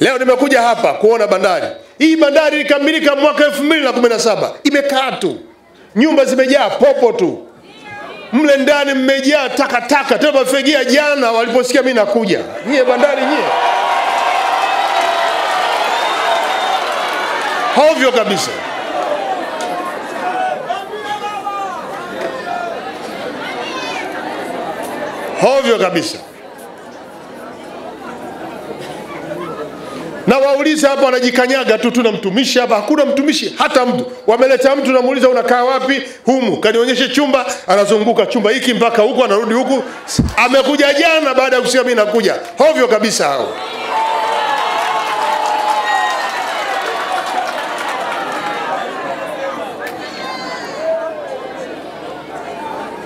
Leo nimekuja hapa kuona bandari hii. Bandari ilikamilika mwaka 2017 imekaa tu, nyumba zimejaa popo tu, mle ndani mmejaa takataka. Tena mafegia jana waliposikia mi nakuja, nyie bandari nyie, hovyo kabisa. hovyo kabisa. Na waulize hapa, wanajikanyaga tu, tuna mtumishi hapa. Hakuna mtumishi hata mtu. Wameleta mtu, namuuliza unakaa wapi? Humu, kanionyeshe chumba. Anazunguka chumba hiki mpaka huku, anarudi huku. Amekuja jana baada ya kusikia mimi nakuja. Hovyo kabisa hao.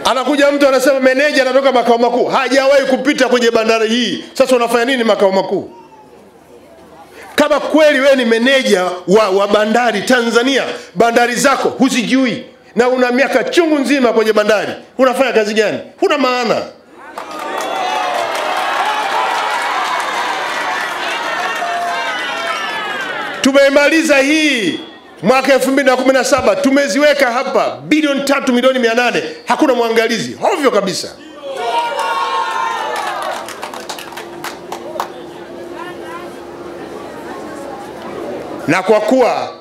anakuja mtu anasema meneja anatoka makao makuu, hajawahi kupita kwenye bandari hii. Sasa unafanya nini makao makuu? Kama kweli wewe ni meneja wa, wa bandari Tanzania, bandari zako huzijui. Na una miaka chungu nzima kwenye bandari, unafanya kazi gani? Huna maana. Tumeimaliza hii mwaka 2017 tumeziweka hapa. Bilioni tatu milioni mia nane. Hakuna mwangalizi. Hovyo kabisa na kwa kuwa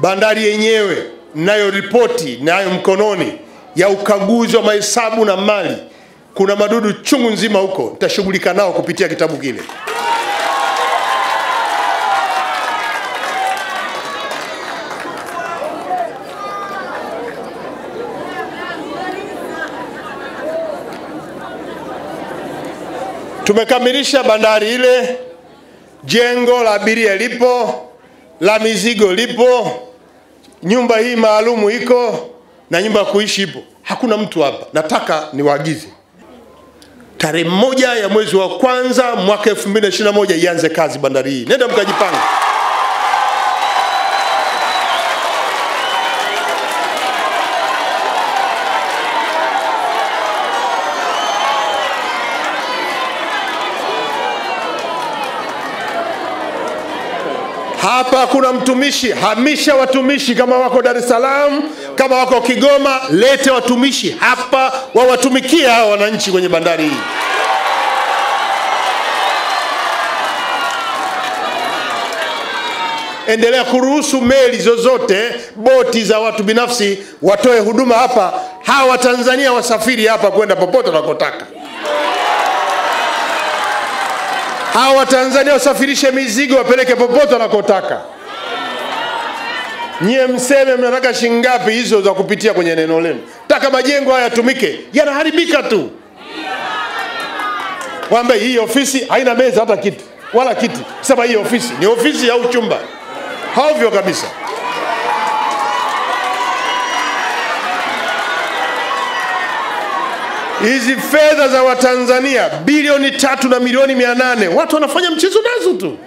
bandari yenyewe nayo ripoti nayo mkononi ya ukaguzi wa mahesabu na mali kuna madudu chungu nzima huko nitashughulika nao kupitia kitabu kile. Tumekamilisha bandari ile, jengo la abiria lipo, la mizigo lipo, nyumba hii maalumu iko na nyumba ya kuishi ipo. Hakuna mtu hapa. Nataka niwaagize tarehe moja ya mwezi wa kwanza mwaka 2021 ianze kazi bandari hii. Nenda mkajipanga. Hapa kuna mtumishi, hamisha watumishi. Kama wako Dar es Salaam, kama wako Kigoma, lete watumishi hapa wawatumikie hawa wananchi kwenye bandari hii. Endelea kuruhusu meli zozote, boti za watu binafsi watoe huduma hapa, hawa Watanzania wasafiri hapa kwenda popote wanakotaka. Hawa Watanzania wasafirishe mizigo wapeleke popote wanakotaka. Nyie mseme mnataka shilingi ngapi hizo za kupitia kwenye neno lenu. Taka majengo haya yatumike, yanaharibika tu. Wambe hii ofisi haina meza hata kitu wala kiti, sema hii ofisi ni ofisi au chumba, hovyo kabisa. Hizi fedha za Watanzania bilioni tatu na milioni mia nane watu wanafanya mchezo nazo tu.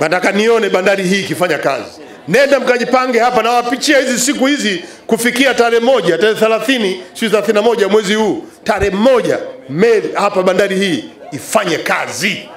Nataka nione bandari hii ikifanya kazi. Nenda mkajipange hapa, nawapichia hizi siku hizi kufikia tarehe moja, tarehe thelathini, sio thelathini na moja mwezi huu, tarehe moja meli hapa bandari hii ifanye kazi.